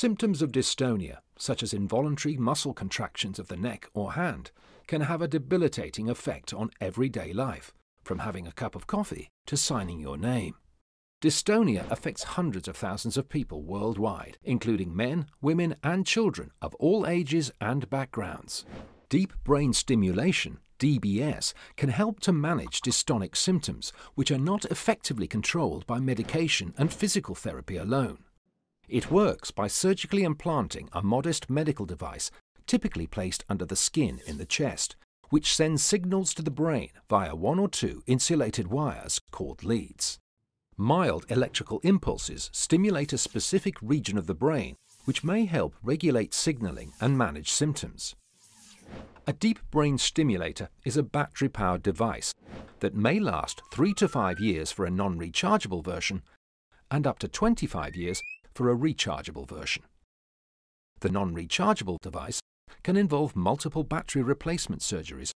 Symptoms of dystonia, such as involuntary muscle contractions of the neck or hand, can have a debilitating effect on everyday life, from having a cup of coffee to signing your name. Dystonia affects hundreds of thousands of people worldwide, including men, women, and children of all ages and backgrounds. Deep brain stimulation, DBS, can help to manage dystonic symptoms, which are not effectively controlled by medication and physical therapy alone. It works by surgically implanting a modest medical device, typically placed under the skin in the chest, which sends signals to the brain via one or two insulated wires called leads. Mild electrical impulses stimulate a specific region of the brain, which may help regulate signaling and manage symptoms. A deep brain stimulator is a battery powered device that may last 3 to 5 years for a non rechargeable version and up to 25 years for a rechargeable version. The non rechargeable device can involve multiple battery replacement surgeries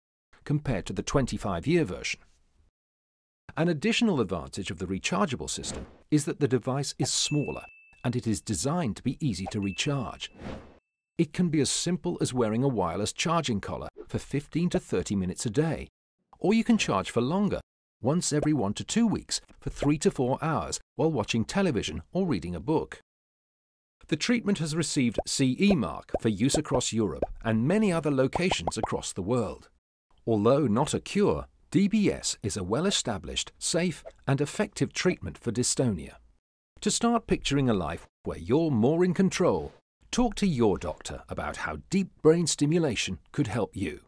compared to the 25 year version. An additional advantage of the rechargeable system is that the device is smaller and it is designed to be easy to recharge. It can be as simple as wearing a wireless charging collar for 15 to 30 minutes a day, or you can charge for longer, once every one to two weeks for three to four hours while watching television or reading a book. The treatment has received CE mark for use across Europe and many other locations across the world. Although not a cure, DBS is a well established, safe, and effective treatment for dystonia. To start picturing a life where you're more in control, talk to your doctor about how deep brain stimulation could help you.